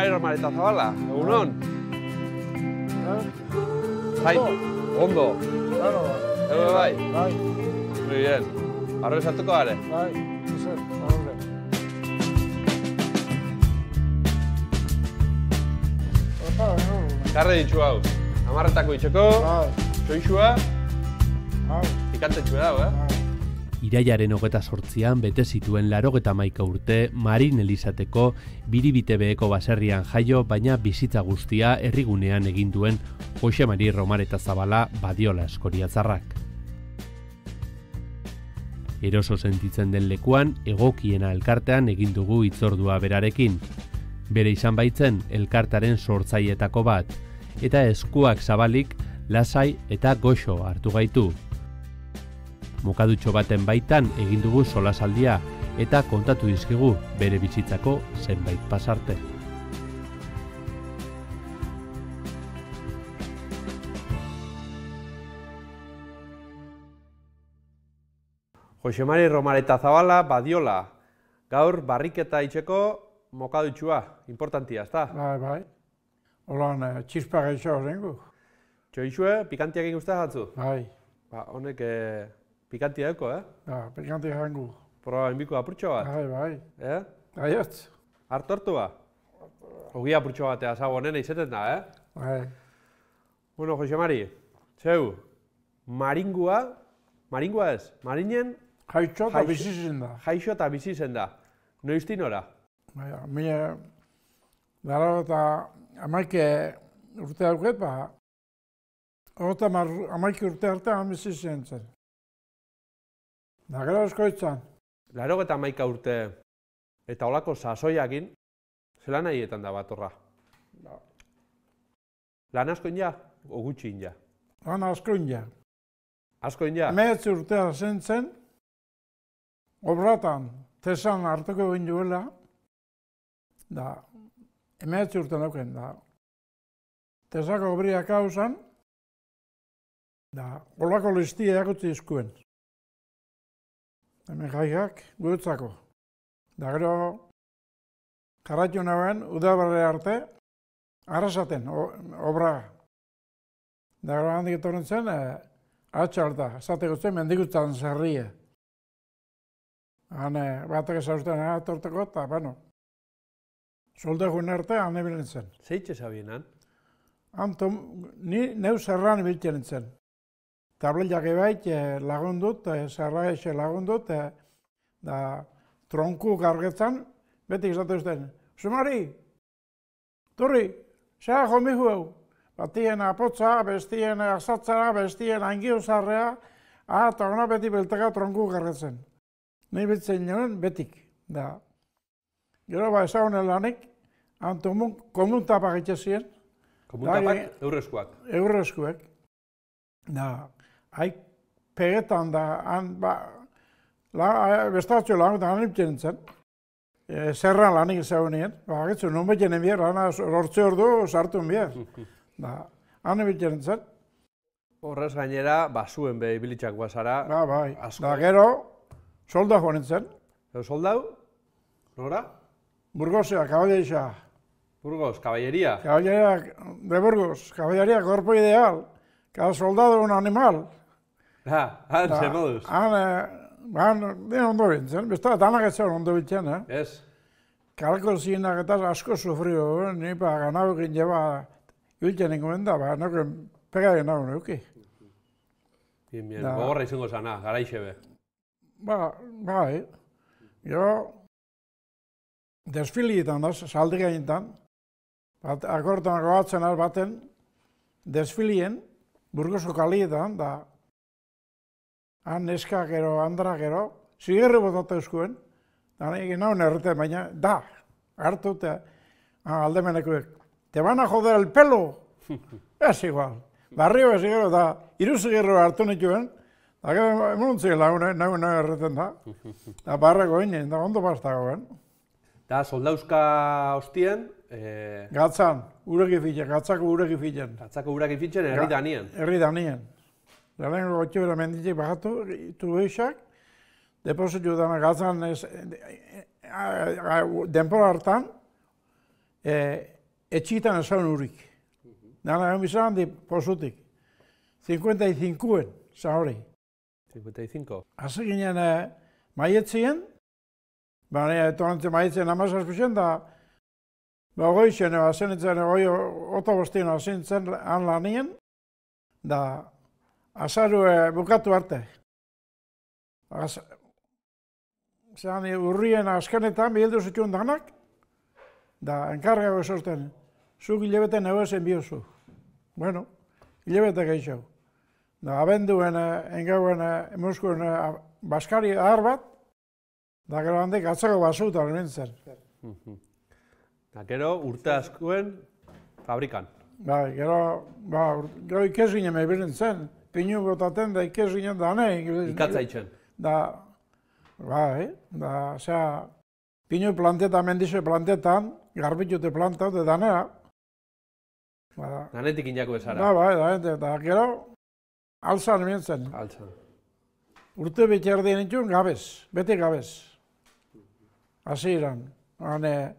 Mari Romareta Zabala, egunon? Zai, ondo. Claro, Ego bai, bai, muy bien. Arroz hartuko gare? bai, zer, horre. Opa, horre. Karre ditxu hau. Amarretako itxeko, Bai, soixua, bai, pikantetxu dago, eh? Iraiaren hogeta sortzian bete zituen larogeta maika urte Marin Elizateko biribite beheko baserrian jaio, baina bizitza guztia herrigunean egin duen Jose Mari Romareta Zabala badiola eskoriatzarrak. Eroso sentitzen den lekuan, egokiena elkartean egin dugu itzordua berarekin. Bere izan baitzen elkartaren sortzaietako bat, eta eskuak zabalik, lasai eta goxo hartu gaitu. Mokadutxo baten baitan egin dugu solasaldia eta kontatu dizkigu bere bizitzako zenbait pasarte. Jose Mari Romareta Zabala, badiola. Gaur barriketa itxeko mokadutxua, importantia, ezta? Bai, bai. Olan, eh, txispa gaixo horrengu. Txoixue, pikantiak ikusten jatzu? Bai, Ba, honek eh, pikantia eko, eh? da, pikanti jangu. Proba enbiko apurtxo bat, Bai, bai. eh? Aiot. Hartu hartu ba? Ogi apurtxo batea, zago nena izeten da, eh? Bai, Bueno, Jose Mari, txeu, maringua, maringua ez, marinen jaitxo eta Jaixo. bizi zen da. jaixo eta bizi zen da. Noiztin ora? Bai, mine, dara eta amaike urte dauket, ba, Eta amaike urte artean bizi zen zen. Da gero eskoitzan, Laro eta maika urte eta olako sasoiakin, zelan nahietan da batorra? Lan askoin ja, o gutxin ja? lan askoin ja. Askoin ja? Mehetz urtea zen zen, obratan, tesan hartuko egin duela, da, emehetz urte nauken, da, tesako obriak hau zen, da, olako listia erakutsi izkuen. Hemen jaiak, guretzako. Da, gero, jarraitu nauen, udabarre arte, arrasaten, obra. Da, gero handik etorren zen, eh, atxar da, esateko zen, mendikutzen zerrie. Han, eh, batek esausten atorteko, eta, bueno, solde juen arte, han ebilen zen. Zeitxe sabienan? Han, tom, ni neu zerran ibiltzen zen. Tablillak ebait eh, lagundut, eh, zerra eze lagundut, eh, da tronku gargetzan, beti izate usten, Sumari, turri, zera jomihu hau. Batien apotza, bestien asatzara, bestien angiozarrea, ah, eta hona beti beltaka tronku gargetzen. Ni bitzen nioen betik, da. Gero ba ezagunen lanik, han tomun, komuntapak itxezien, Komuntapak, eurreskuak. eurreskuek. Da, pegetan da, han, ba, la, bestatxo lan eta han iptzen zen. E, zerran lanik zeunien, ba, agitzu, non beten enbier, lana lortze ordu sartu enbier. Da, han iptzen zen, Horrez gainera, basuen be ibilitxak bazara. ba, bai. Asko. Da, gero, solda joan zen, Edo soldau? Nora? Burgosea, kaballeixa, Burgos, kaballeria. kaballeria de Burgos, kaballeria corpo ideal, cada soldado un animal. Ha, han, ze moduz. Han, han, den ondo bintzen, besta danak ez zen ondo bintzen, eh? Ez? Kalko zinak eta asko sufrio, eh? ni ba, ganau egin jeba, hiltzen ingoen da, ba, noken pegaren nago nuki. Bien, bien. Da. Gogorra izango zana, garaixe be. Ba, bai, jo, desfilietan da, saldi gainetan, bat, akortan goatzen baten, desfilien, burgoso kalietan, da, han neska gero, andra gero, zigerri botatu eskuen, da egin nauen erreten, baina, da, hartu eta ah, aldemenekuek, te van a joder el pelo, ez igual, barrio ez gero, da, iru zigerro hartu nituen, da gero, emuntzi lagun, nauen nauen erreten da, da barrako da ondo bastagoen, Da, soldauzka hostien, eh, gatzan, uregi filen, gatzako uregi filen. atzako urak ifitzen herri danien. Herri da nien. Lehenengo gotxibera menditik bajatu, tu eixak, depositu dana gatzan ez, eh, eh, denpora hartan, e, etxitan esan urik. Dana egon bizan handi posutik. 55-en, za hori. 55. Hasi ginen e, maietzien, ba, ne, etorantze maietzien amazazpixen, da, ba, goixen, ba, zenitzen, goi, otobostien, azintzen, han lanien, da, azaru e, bukatu arte. Az, Zeran, urrien askenetan, biheldu zituen danak, da, enkargago esosten, zu hilabete negozen biozu. Bueno, hilabete gehiago. Da, abenduen, eh, engauen, eh, emuskuen, eh, baskari ahar bat, da, gero handik atzako basuta nintzen. Da, gero urte askuen fabrikan. Ba, gero, ba, gero ikes ginen mehibirin zen, pinu botaten da ikes ginen da nahi. Ikatza itxen. Da, ba, eh? da, osea, pinu planteta, mendize plantetan, garbitute planta, eta danera. Ba, Danetik inako bezara. da, ba, da, eta, eta gero, alzan mintzen. Altza. Urte bete erdi nintuen gabez, bete gabez. Hasi iran. Hane,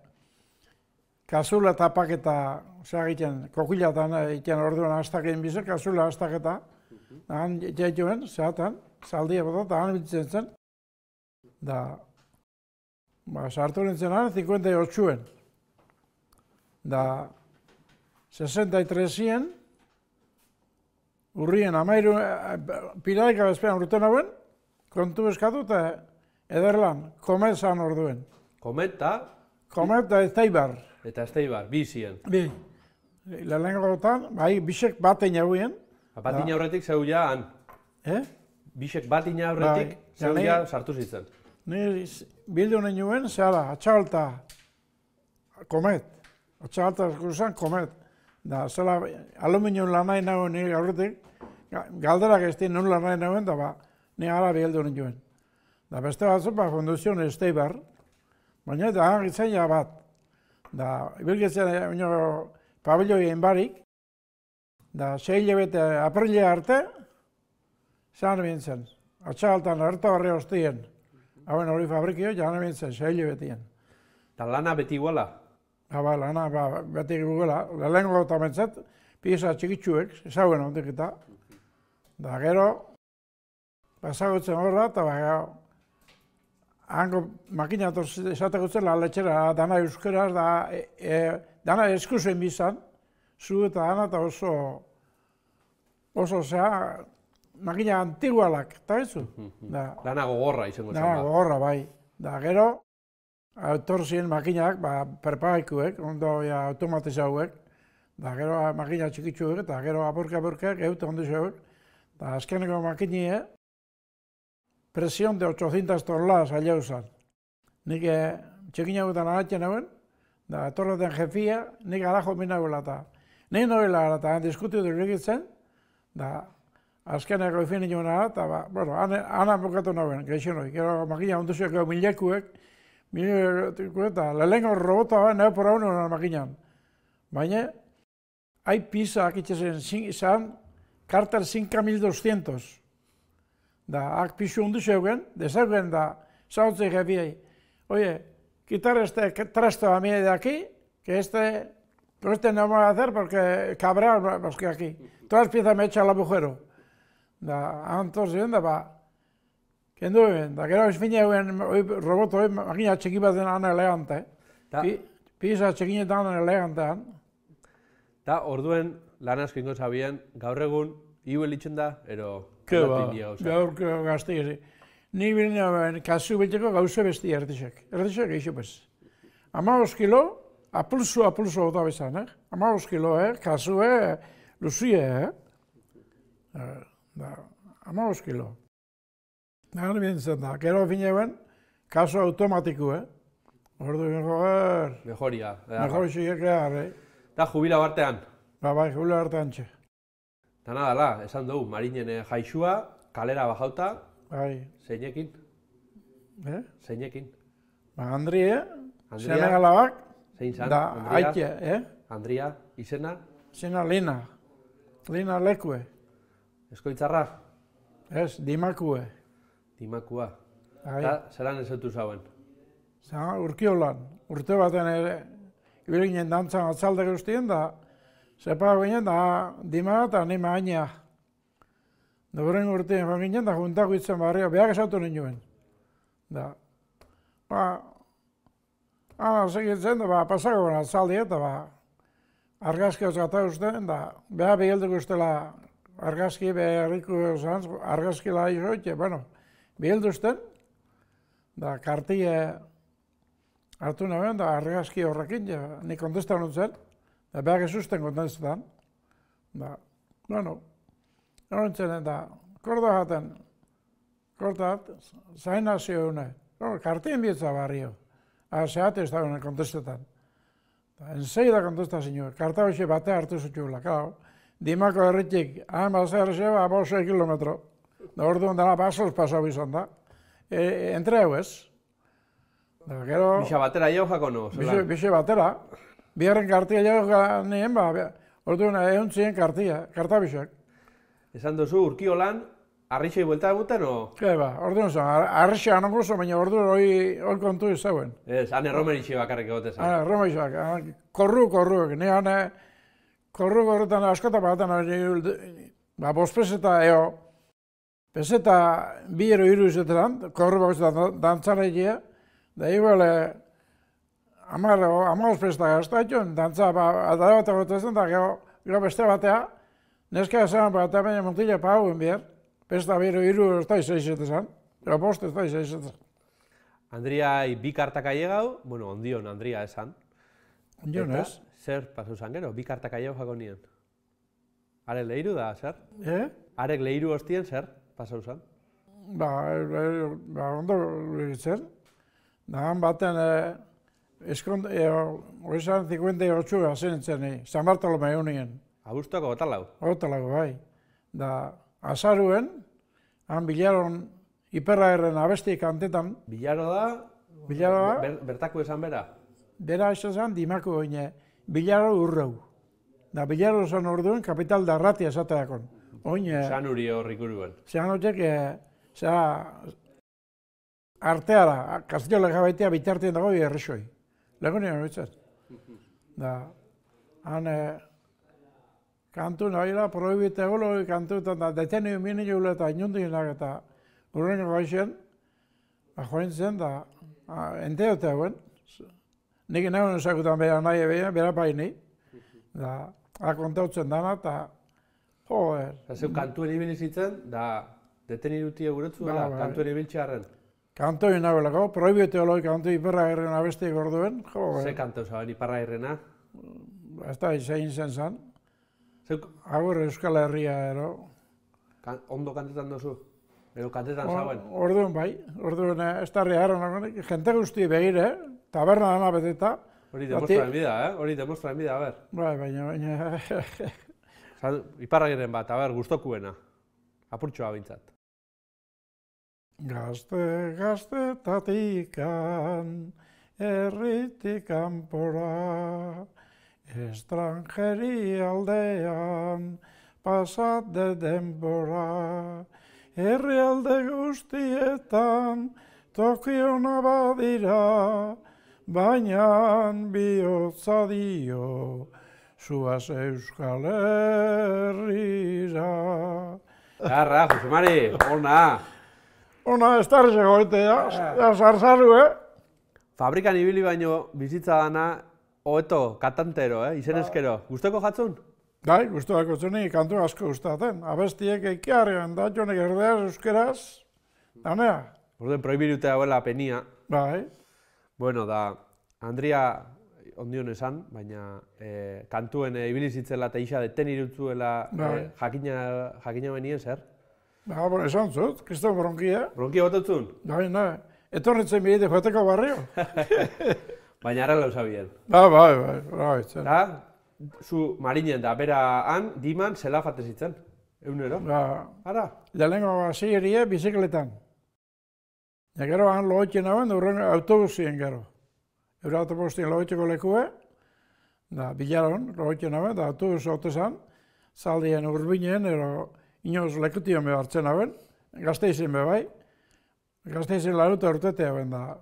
kasula tapaketa, osea egiten, kokilatan egiten orduan hastaken bize, kasula hastaketa. Han jaituen, zehatan, zaldia bota, eta han bitzen zen. Da, ba, han, 58-en. Da, 63-ien, urrien amairu, piraik abezpean urten hauen, kontu eskatu eta ederlan, komet zan orduen. Kometa Komet eta eztaibar. eta Esteibar, bi zien. Bi, lehenengo gotan, bai, bisek batein hauen, Batin aurretik zeu ja han. eh? Bisek batin aurretik Bai, zeu ja, ja sartu zitzen. Ni bildu nahi nuen, zehara, atxalta, komet. Atxalta eskusan, komet. Da, zela, aluminio lanai nagoen nire aurretik, ga- galderak ez din nun lanai nagoen, da ba, ni ara bildu nahi nuen. Da, beste batzuk, ba, fundazion Esteibar, baina da, gitzen ja bat. Da, ibilgetzen, baino, pabilloien barik, da, sei hilabete aprile arte, zan bintzen. Atxaltan, harta barri hostien. Hauen hori fabrikio, jan bintzen, sei hilabetien. Eta lana beti iguala. Ha, ba, lana, ba, beti gugela, lehenko eta mentzat, pieza txikitsuek, ezauen ondik eta. Da, gero, bazagutzen horra, eta ba, hango makina esateko zen, letxera, dana euskeraz, da, e, e, dana eskusen bizan, zu eta dana, eta oso, oso, zea, makina antigualak, eta bezu. Da, Lana gogorra izango Da, zen ba. gogorra bai. Da, gero, autor ziren makinak, ba, perpaikuek, ondo ja, automatizauek, da, gero makina txikitsuek, eta gero apurka-apurka, geute ondo zauek, da, azkeneko makinie, presión de 800 toneladas aileu zan. Nik txekin hauetan ahatzen hauen, da, etorraten jefia, nik arajo minauela nik noela eta diskutiu dut da, azkeneko nioen ara, eta, ba, bueno, han, han bukatu nagoen, geixen hori, gero makina onduzuek gero milekuek, milekuek, eta lehenko robota ba, neo por hau makinan. Baina, hai pizak itxesen izan, kartel 5200. Da, ak pisu onduzueken, dezauen da, zautzen jefiei, oye, quitar este trasto a mí de aquí, que este, pues este no me va a hacer porque cabrear, pues que aquí. Todas las piezas me echan al agujero. Da, antor ziren, da, ba, kendu eben, da, gero esfine eben, oi, robot hori, makina txiki bat den ana elegante. Ta, Pi, pisa txikinetan ana elegantean. ta orduen lan asko ingo zabien, gaur egun, hiu elitzen da, ero... Ero ba, gaur gazte. Ni bilen kasu beteko gauze besti erdixek. Erdixek eixo bez. Amaos kilo, apulso, apulso ota bezan, eh? Amaos kilo, eh? Kasu, eh? Luzie, eh? Eh, Da, amaos kilo. Da, hori da. Gero fineuen, kasu automatiko, eh? Ordu, joder, Mejoria. da. mejor xigek behar, eh? Ta jubila bartean. Ba, bai, jule hartan txe. Dana dala, esan dugu, marinen eh, jaixua, kalera bajauta, Bai, zeinekin, eh? zeinekin. Ba, Andrie, Andria? seme galabak, Zein zan, da, Andria, aitxe, eh? Andria, izena, Zena Lina, Lina lekue, eskoitzarra, ez, dimakue. timakua. Bai, Ta, zelan ezetu zauen. zena urkiolan, urte baten ere, ibili ginen dantzan atzalde guztien, da, zepa ginen, da, dima eta ni maina. Da, horren urtean joan ginen, da, juntako itzen barrio, behar esatu ninduen. Da, ba, ama, segitzen, da, ba, pasako gana atzaldi eta, ba, argazki hau zata usten, da, behar behilduko ustela argazki beharriko zantz, argazki lai zoite, bueno, behilduzten, da, kartie hartu nabeen, da, argazki horrekin, ja, ni kontestan zen, da, behar gezusten kontestan, da, bueno, horintzen, da, korda jaten, korda hat, zain une, no, kartien bietza barrio, a, zehate ez da une kontestetan. Da, enzei da kontestazio, karta hoxe bate hartu zutxula, klar, Dimako herritik, hama zer zeba, boso kilometro. Da orduan dara basoz pasau izan da. E, entre hau ez. Da, gero... Bisa batera jau jako no? Bixe, bixe batera. Biharren kartia jau nien, ba, orduan egun ziren kartia, kartabixak. Esan duzu, urkio lan, arrixei buelta eguten, o? Ke, ba, orduan zan, arrixe anon gozo, baina orduan hori hori kontu izauen. Ez, ane romeritxe bakarrik egote zen. Ah, romeritxak, korru, korru, ni hane, korru korrutan askota batan ari ba, bost peseta eo, peseta bi ero iru izeteran, korru bost dantzara egia, da igual, amar, amar peseta gaztatxon, dantza, ba, adara bat egotezen, da gero, gero beste batea, neska esan, ba, eta baina montila pauen bier, pesta bi ero iru ez da izaizetezen, gero bost ez da izaizetezen. Andria, bi kartak aiegau, bueno, ondion Andria esan. Ondion ez? Zer, pasu zan gero, bi kartak aiegau jako nien. Arek lehiru da, zer? Eh? Arek lehiru hostien, zer, pasau zan? Ba, e, ba ondo zen. Da, han baten, e, eskond, e, hori zan, 58 hazen zen, e, San Bartolome honien. Abuztuako gotalau? Gotalago, bai. Da, azaruen, han bilaron hiperra erren abesti kantetan. Bilaro da, Bilaro da, ber, bertako esan bera? bera esan zen, dimako oine, bilaro urrau. Da, bilaro zen orduen, kapital da ratia esateakon. Oine, San uri horrik uruen. zean hotzek, e, zera, arteara, Kastiola jabaitea bitartien dago erresoi. Legun nire bitzat. Da, han, kantu nahira, prohibite golo, kantu eta da, detenio mini jule eta inundinak eta urrengo gaixen, ba, joan zen, da, a, enteote hauen, nik nagoen esakutan bera nahi ebea, bera paini, da, a kontautzen dana, eta, joder, Eta zeu kantuen ibili zitzen, da deten iruti eguretzu, Ba, da, bai. kantuen ibiltzearen. Kanto inagoelako, prohibite oloi kanto iperra herren abestiek orduen, jo, Ze kantau zaben iparra irrena. ez da zein zen zan. Zeuk Agur Euskal Herria ero. kan, ondo kantetan dozu? Edo kantetan Or- zaben? Orduan bai, orduan eh, ez nagoenik, jente guzti begire, taberna dana beteta, Hori demostra enbida, eh? Hori demostra enbida, a ber. bai, baina, baina, Zan, iparra irren bat, a ber, gustokuena. Apurtxoa bintzat. Gazte, gaztetatikan, erritik kanpora, estrangeri aldean, pasat de denbora, herrialde guztietan, toki ona badira, baina bihotza dio, zuaz Euskal Herrira. Garra, Jose Mari, ona! Ona, ez da errezeko egitea, ja, zarzaru, eh? Fabrikan ibili baino bizitza dana, hoeto, katantero, eh? Izenezkero. Gustoko jatzun? Bai, guztuak otzuni, kantu asko gustaten. Abestiek eikiarrean, da jonek erdeaz, euskeraz, danea. Orden prohibirute hauela penia. Bai, Bueno, da, Andria ondion esan, baina eh, kantuen eh, ibili zitzela eta isa deten irutzuela Bai. eh, jakina, jakina benien zer? ba, bueno, esan zut, kriston bronkia. Bronki bototzun? Bai, ne, etorritzen bide joateko barrio. Baina ara lau zabien. Ba, bai, bai, bai, zen. Da, zu marinen da, bera han, diman, zela jate zitzen. Egunero? Ba, Ara? lehenengo hasierie bizikletan. Ja gero han loitzen hauen, urren autobusien gero. Euro autobusien loitzeko lekue, da bilaron loitzen hauen, da autobus otezan, zaldien urbinen, ero inoz lekutien be hartzen hauen, gazteizien be bai. Gazteizien laruta urtete hauen da,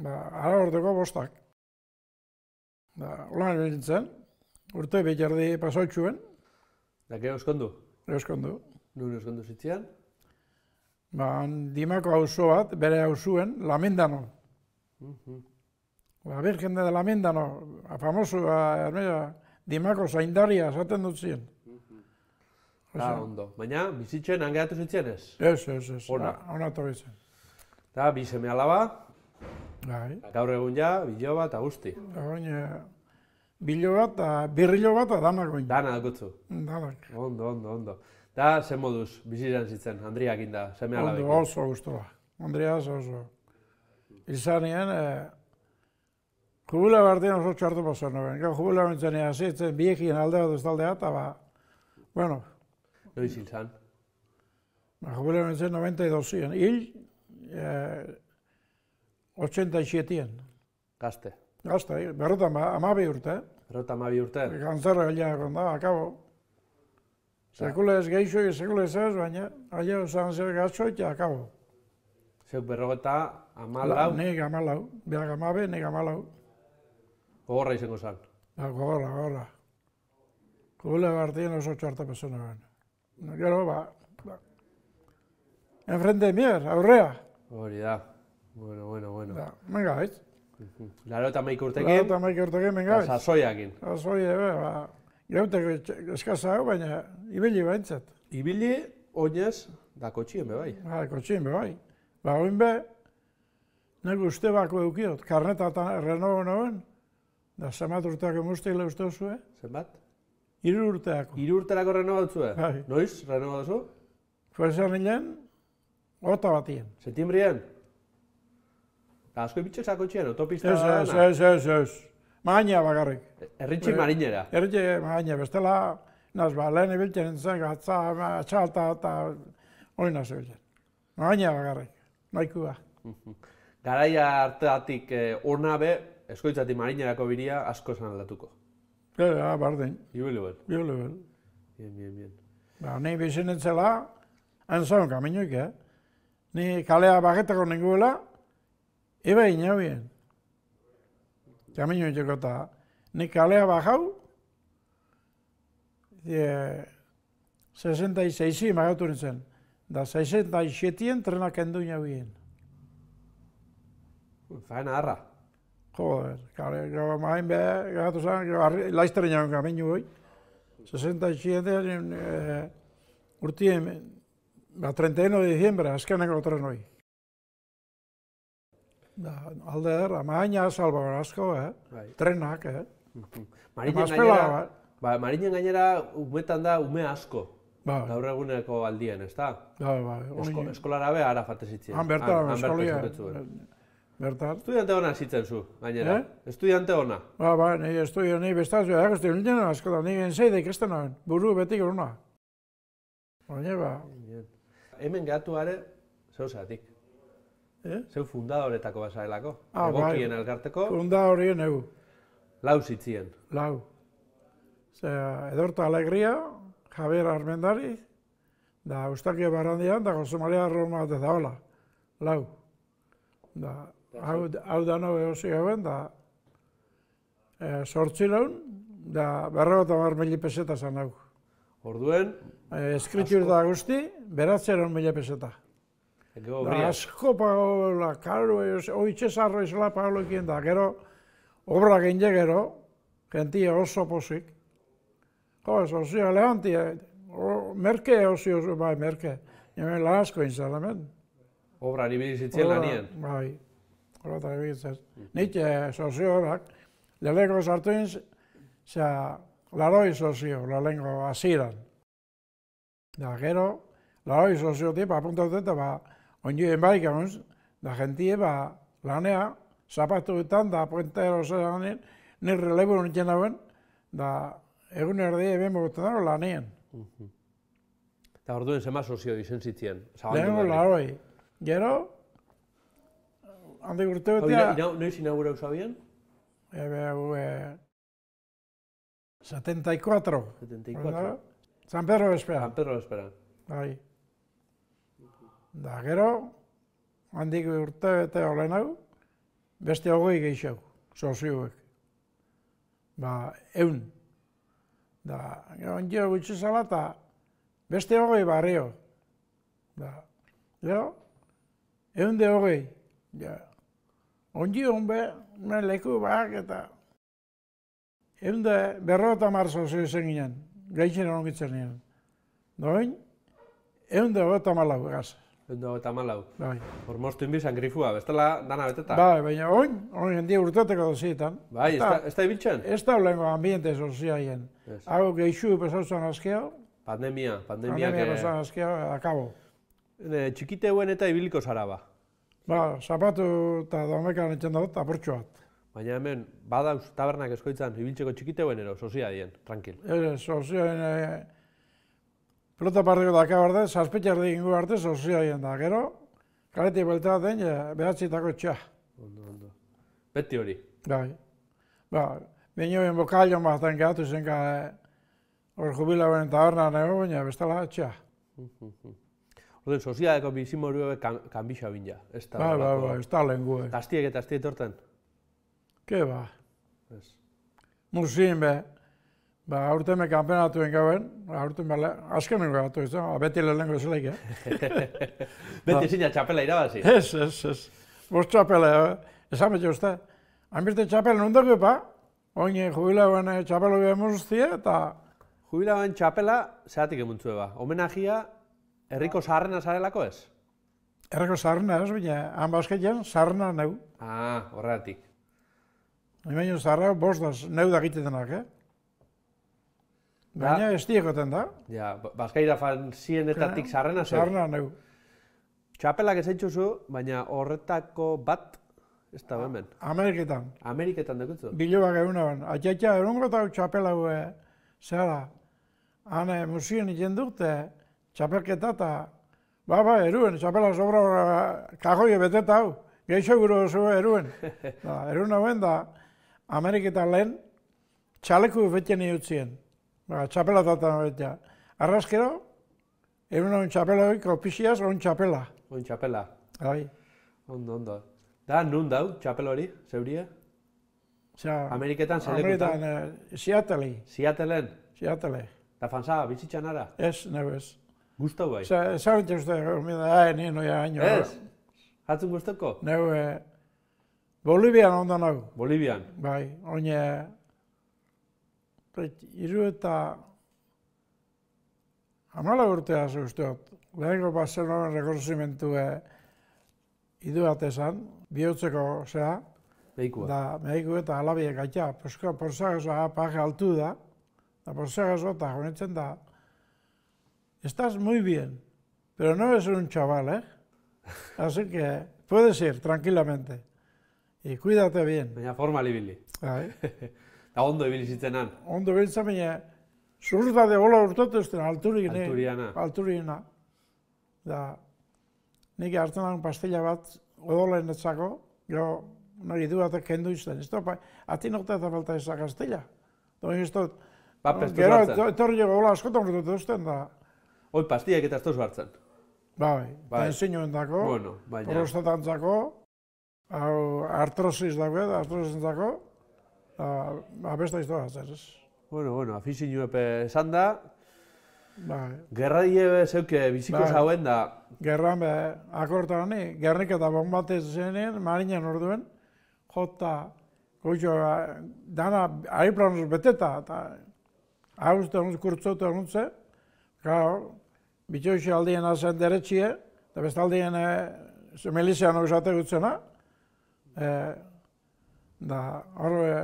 ba, ara orduko bostak. Da, holan ibiltzen, urte beterdi pasautxuen, Da, gero eskondu? euskondu. Nun eskondu zitzean? Ba, Dimako auzo bat, bere auzuen, Lamendano. Ba, Virgen de Lamendano, a famoso, a, a, Dimako zaindaria, esaten dut zien. Da, ondo. Baina, bizitzen hangeatu zitzen ez? Ez, ez, ez, Ona. ona torri zen. Da, bi seme alaba, Bai, gaur egun ja, biloba eta guzti. da oin, bilo bat, eta birrilo bat, danak oin. Dana dakotzu. Danak. Ondo, ondo, ondo. Da, zen moduz, bizitzen zitzen, Andriak inda, seme Ondo, alabekin. oso guztua. Andreas oso. Izanien, eh, jubila bartean oso txartu pasan nuen. Gau jubila nintzen zitzen biekien alde bat ez taldea, eta ba, bueno, Noiz hil zan. ba, jubila nintzen 92 ziren. Hil, eh, 87-ien. Gazte. Gazta, eh? berrotan ba, amabi urte, eh? Errota amabi urte. Gantzarra gila egon da, akabo. Sekule ez geixo, sekule ez ez, baina, aia zan zer gatzo, eta akabo. Zeuk berrogeta amalau, Nik amalau, biak amabe, nik amalau. gogorra izango zan. Ba, gogorra, gogorra. Kubile bartien oso txarta persona ben. Gero, ba, ba. Enfrente mier, aurrea. Hori da. Bueno, bueno, bueno. Da, menga, ez? Laro eta maik urtekin, eta maik urteke menga, ez? sasoiakin. Azoi, ebe, ba, gauteko eskaza hau, baina ibili baintzat. Ibili, oinez, da kotxien be bai. Ba, kotxin be, bai. Ba, oin be, nek uste bako eukiot, karneta eta renovo noen, da zemat urteako mustile uste zuen, Zenbat? hiru urteako. Hiru urterako renovatzue? Bai. Noiz, renovatzu? Fuerzan nilen, ota batien. Septimbrien? Da asko ibitxe zakotxien, autopista Ez, ez, dana. ez, ez, ez. Maina bakarrik. Erritxi marinera. Erdi maina, bestela, naz ba, lehen ibiltzen entzen, gatza, txalta, eta oina zebiltzen. Maina bakarrik, nahikoa. Garaia arteatik eh, ona be, eskoitzatik marinerako biria asko esan aldatuko. Ja, bardin, Ibili ben. biolo bel. Bien, bien, bien. Ba, ni bizin entzela, entzun kaminoik, eh? Ni kalea bagetako eba inauien. Kaminoik eta ni kalea bajau, e, 66 magatu nintzen, da 67 trenak endu inauien. Faena harra. Joder, kale, gau main be, gatu zan, gau arri- laiztera inauen kaminu hoi. 67 eh, urtien, ba, 31 de diciembre, azkeneko tren hoi. Da, alde derra, maina salba asko, eh? Bai. Trenak, eh? Marinen gainera, ba, marinen gainera umetan da ume asko. ba, Gaur eguneko aldien, ez da? ba, ba, Esko, eskolara be ara fatezitzen. han bertan, eskolia, bertan. Estudiante ona zitzen zu, gainera. Eh? Estudiante ona. Ba, ba, ni estudio, ni bestazio, agosti, nintzen asko da, ni genzeide ikesten naben, buru betik uruna. Baina, ba, Hemen gehatu are, zeu zatik. Eh? Zeu fundadoretako basaelako. Ah, bai. Egokien elkarteko, Funda horien egu. lau zitzien. Lau. Zera, Edorta Alegria, Javier Armendari, da Eustakia Barandian, da Jose Maria Roma de Zaola. Lau. Da, hau, hau da nago egosi gaben, da e, sortzi laun, da berro eta mar mili peseta zan hau. Orduen, E, Eskritur da guzti, beratzeron mili peseta. Da, asko pagola, karo, oitxe zarro izela pagolokin da, gero, obra ginde gero, gentia oso posik. Jo, ez oso eleganti, o, merke oso, bai, merke. Hemen lan asko inzala, hemen. Obran ibili zitzien lanien. Bai, hori eta egitzen. Nik eh, sozioak, leleko sartu inz, zera, laroi sozio, lehenko aziran. Da, gero, laroi sozio tipa apuntatu eta ba, onjoen baik egonz, da gentie ba, lanea, zapatuetan, da puentero zelan, ni relevo nintzen hauen, da, egun erdi eben bogotan dago lanean. Eta orduen zema sozio izen zitzien. Lehenko laroi. Gero, handik urte Hau, betea, ina- ina- Noiz inaugurau zabien? Ebe, hau, eh, 74. 74. San Pedro Espera. San Pedro espera. Bai. Da, gero, handik urte bete olen hau, beste hogei gehiago, sozioek. ba, eun. Da, ondio gutxi zala eta beste hogei barrio. Da, gero, eun de hogei. Ja, ondio honbe, me leku bak eta eun de berrota marzo zeu zen ginen, gaitxen ongitzen ginen. Doin, eun de hogei malau gaz. Endo eta malau. Bai. Hor moztu inbizan grifua, bestela dana beteta. Bai, baina oin, oin jendia urteteko dozietan. Bai, ez da, ez da ibiltzen? Ez da lengo ambiente soziaien. Hau geixu pesautzen azkeo, Pandemia, pandemia. pandemia pesautzen azkeo, akabo. E, txikiteuen eta ibiliko zara ba. Ba, zapatu eta domekan etxen dut, apurtxo bat. Baina hemen, badauz tabernak eskoitzan, ibiltzeko txikiteuen ero, sozia dien, tranquil. Ez, sozioen, e, pelota partiko daka berde, zazpetxar digingu arte sozioen da. Gero, kaleti belta den, e, behatzitako txa. Ondo, ondo. Beti hori. Bai. Ba, binioen bokalion baten gehatu zen ka, e, hor jubilauen taberna nego, baina bestela txa. Orden, soziadeko bizimoru kan, kanbisa bina. Ez da, Bai, bai, horrelako- bai, ez da lengua. Gaztiek eta gaztiek torten? Ke ba, Ez. musin be, ba, aurten me kampenatuen gauen, aurten be, azkenen gatu ez, ba, beti lehenko zelaik, eh? Beti zina txapela irabazi. Ez, ez, ez. Bost txapela, eh? esan betxe uste. Hanbirte txapela nundako ba, oin jubilauen eh, txapela muztia, eta Jubilauen txapela, zehatik emuntzue ba. Homenajia, herriko zaharrena zarelako ez? erreko zarrena ez, baina han basketean zarrena neu. Ah, horregatik. Hemen zarra bost daz, neu da egitetenak, eh? Baina ez diegoten da, Ja, ba- Bazkaira fan zienetatik zarrena zeu. zarrena neu. Txapelak ez zu, baina horretako bat, ez da hemen. Ameriketan, Ameriketan dekutzu. bilobak egun egon. Atxatxa, erungo eta txapela gue, zera, hane musien iten dute, txapelketa eta, ba, ba, eruen, txapela sobra kajoi beteta hau, geixo guro oso eruen. Da, erun hauen da, Ameriketan lehen, txaleku betien iutzien, ba, txapela eta betea. Arraskero, erun hauen txapela hori, pixiaz, on txapela. Oin txapela. Bai, Ondo, ondo. Da, nun dau, txapel hori, zeurie? Osea, Ameriketan zelekutan. Ameriketan, eh, Seattle, Seattleen, Seattle. da fansa, bizitzan ara. Ez, ez. Gustau bai. Sa- Ezagutzen uste, mira, eh, ni noia aino. Ez? Jatzun guztoko? Neu, eh, Bolivian ondo nau, Bolivian. bai, oine, iru eta amala urtea zu usteot. Lehenko Barcelonan rekonzimentu eh, idu bat esan, bihotzeko zea, Behikua. da mediku eta alabiek gaita, posko porzagazoa paje altu da, da porzagazoa eta honetzen da, estás muy bien, pero no es un chaval, ¿eh? Así que puedes ir tranquilamente. Y cuídate bien. Baina formal ibili. Bai. Da ondo ibili zitzenan. Ondo biltzen baina, zurta de bola urtotu ezten, alturik, ne? Alturiana. Alturina. Da, nik hartzen dagoen pastilla bat, odolen etzako, gero, nahi du batek kendu izten. Ez da, pa, ati nokta eta falta eza gaztela. Doin ez dut, Ba, pestu gero, etorri jo gola askotan urtotu ezten da. Hoi pastiak eta ez tozu hartzen. Bai, Bai. bai. tensioen dako, Bueno, baina. prostatantzako, hau artrosis dago, artrosisentzako, da, ba, besta izto hartzen, ez? Bueno, bueno, afizinu epe esan da, Bai. gerra die zeuke biziko Bai. zauen da, Gerran be, akorta honi, gernik eta bombate zenean, marinen orduen, jota, goitxo, dana, airplanos beteta, eta hauzte honuz kurtzote honuntze, gau, bitxoixi aldien azen deretxie, eta bestaldien e, milizian osate gutzena, e, da, hor, e,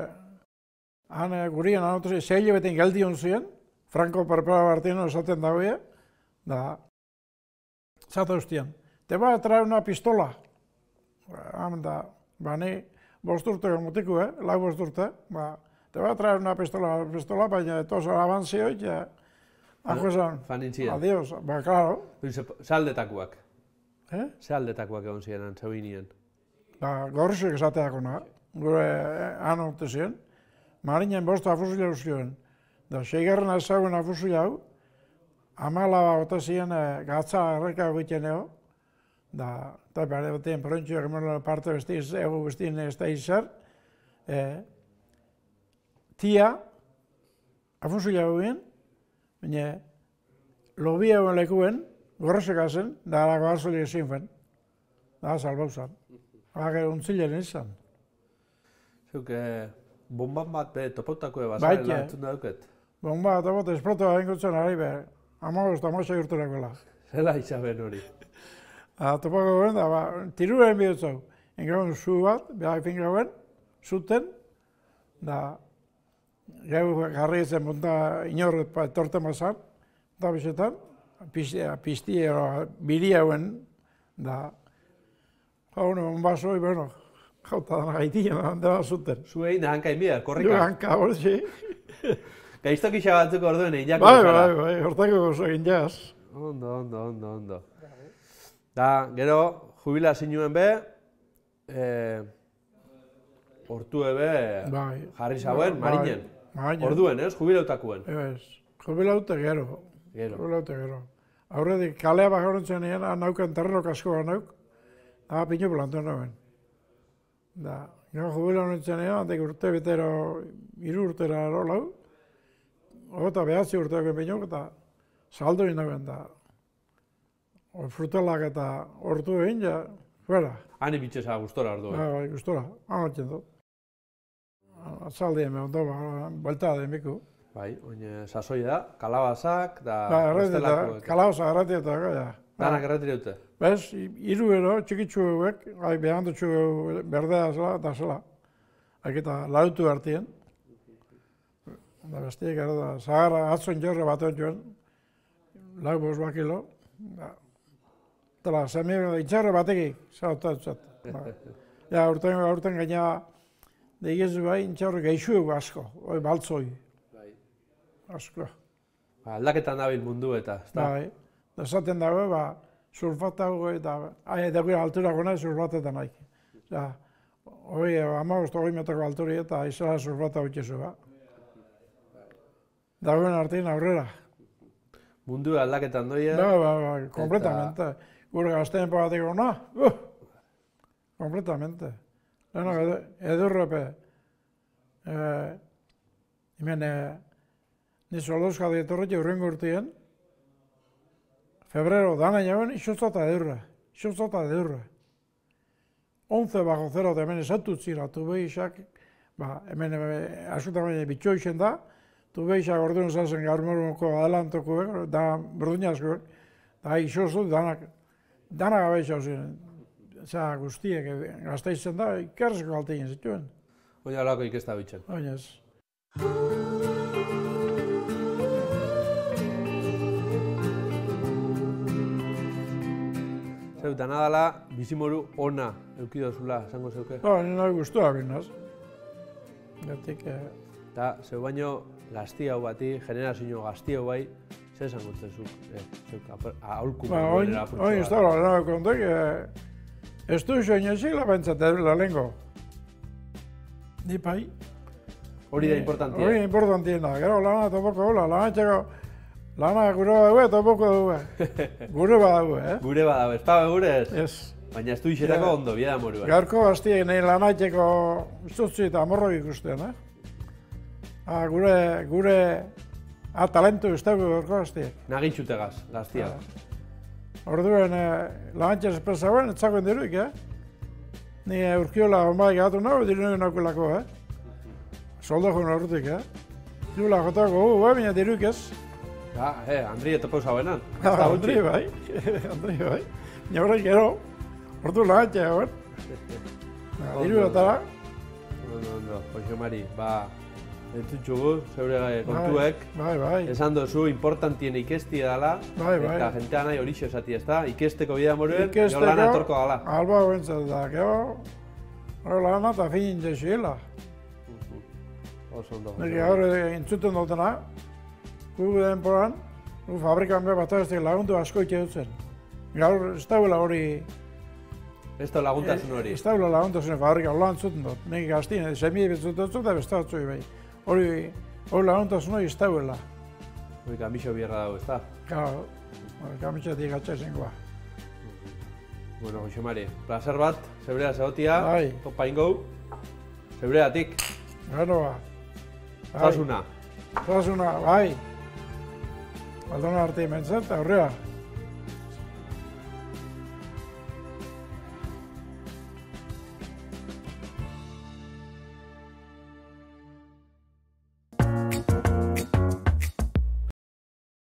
han e, gurien anotuzi, zeile beten geldi ziren, Franco Perpera Bartino esaten dagoe, da, zata ustian, te va a traer una pistola. Han da, ba ni bost urte eh? lau bost ba, te va a traer una pistola, pistola, baina etos avanzio, ja, Ajo esan, adios, ba, claro, Ze aldetakoak. eh? Ze aldetakoak egon ziren, zeu inien. Ba, gorrizek esateako na, gure eh, han urte ziren, marinen bost afusila uzioen. Da, seigarren ezagun afusila hau, amala bota ziren eh, gatza erreka egiten ego, da, eta bere batean prontxoak emorla parte bestiz, ego bestien ez da izar, eh, tia, afunzu jagoen, baina lobi hauen lekuen, gorrezeka zen, da gara garzoli ezin fen. Da, salbau zan. Hage, untzilen izan. Zuk, eh, bomban bat be, topautako eba, zarela ja. entzun dauket. Bomba, eta bat, esplotoa bengotzen ari be, amagoz eta motxa urterakoela. Zela izaben hori. Da, topako guen, da, ba, tiruen bihotzau. Engauen zu bat, behar fin gauen, zuten, da, gau garri ezen monta inorret pa etorten mazan, da bizetan, pizti, pizti ero, biri hauen, da, hau un baso, y bueno, jauta da gaitien, da zuten. Zuei nahanka inbia, Jo, korrika. hanka, hori, Gaiztok isa batzuk orduen einak bai, bai, bai, hortako gozo egin jaz. Ondo, ondo, ondo, ondo. Da, gero, jubila zinuen be, eh, hortu ebe Bai. jarri zauen, Bai, marinen. marinen. Orduen, ez, jubilautakuen. Ez, jubilaute gero. Gero. Jubilaute gero. Aurretik kalea bajarontzen nien, nauken terreno kaskoa nauk, da pinu plantu nauen. Da, gero jubilau nintzen nien, handik urte bitero, iru urtera ero lau, eta behatzi urteak pinuk, eta saldo nauen da. O, frutelak eta hortu egin, ja, fuera. Hani bitxesa gustora orduen. Ba, bai, gustora, anotzen dut. Atzaldi hemen ondo, ba, buelta den biku. Bai, oin sasoi da, kalabazak, da Ba, errati eta, bestelakoak. kalaoza errati eta, ja. Danak erretire dute. Bez, hiru ero, txikitsu hauek, bai, behantutxu berdea zela eta zela. Haik eta lautu hartien. Da bestiek ero da, zaharra atzon jorre baten joan, lau bos bakilo. Da, eta ba, zemi itxarre batekik, zauta dutzat. Ba. Ja, urten, urten gaina, deigezu bai, intxarre geixu asko, oi, baltzoi, Bai. asko. Ba, aldaketan dabil mundu eta, ez da? Bai, da esaten dago, ba, surfata hau eta, ai, dago alturako nahi surfatetan nahi. Ja, hoi, amagost, hoi metroko alturi eta izela surfata txezu, ba. Dagoen artein aurrera. Mundu aldaketan doia. Ba, ba, ba, completamente. Gure gazteen pagatiko, na, uh, completamente. Leno, edurrepe, eh, hemen, eh, ni solozka dietorretxe urrengo urtien, febrero dana jauen, isotzata edurre, isotzata edurre. 11 bajo zero eta hemen esatu zira, tube isak, ba, hemen eh, asuta baina bitxo isen da, tube isak orduan zazen gaur moruko adelantoko, da berdinazko, da isozu danak, danak gabe ziren. Osa, guztiek, eh, gazteizen da, ikerrezko galtein zituen. Oina alako ikesta bitxen. Oinez. Zeu, dana dala, bizimoru ona eukidozula, esango zeuke. Ba, ni nahi guztua binaz. Gertik, eh, Eta, zeu baino, gazti hau bati, generazio gazti hau bai, zer esango zezuk, eh, zeuk, aholku ba, oin, manuelera apurtxo oin, ez da, lehena kontek, eh, ez du xoin ezik labentzat edula lehenko. Ni pai. Hori da Hori importantia. importantiena, gero lana topoko hola, lana txeko, lana gure badue, topoko dugu. Gure badue, eh? Gure bada, ez pa gure ez. Ez. Baina ez du isetako Ja. ondo, bieda moruan. Gaurko gaztiek nahi lanaitzeko zutzi eta amorro ikusten, eh? Ah, gure, gure, ah, talentu ez dugu gaurko gaztiek. Nagintxutegaz, gaztia. Orduen, eh, lanaitzez espresagoen, ez zagoen diruik, eh? Ni eh, urkiola onbai gatu nago, diru nakulako, eh? Soldo joan horretik, eh? Dirula jotako, gu, eh, baina diruik ez. Ja, eh, Andri etopo zauenan. Ez da Ah. Andri bai, Andri bai. Ni horrek gero, ordu lagatzea gauen. Diru etara, Ondo, ondo, Jose Mari, ba, entzutxugu, zeure eh, kontuek. bai, bai. Esan dozu, importantien ikesti dala, Bai, bai. eta jentea nahi hori esati ez da, ikesteko bidea moruen, jo Ikesteko, lana etorko gala. Alba guentzat da, gero, hori lana eta fin jesuela. Oso ondo. Nire gaur entzuten dutena, gu denporan, gu fabrikan behar bat ez lagundu asko itxe dutzen. Gaur ez daula hori, Ez da laguntasun hori. ez daula laguntasun fabrika, hola entzuten dut. Nik gaztien, semi betzuten dut, eta beste batzui bai. Hori, hori laguntasun hori ez daula. Hori kamixo bierra dago, ez da? Gau, kamitxetik atxezengoa. Bueno, Jose Mari, placer bat, zeurea zegotia, Bai. topa ingo, zeureatik. Gero ba, Zasuna. Zasuna, bai. Aldona arte imentzat, aurrea.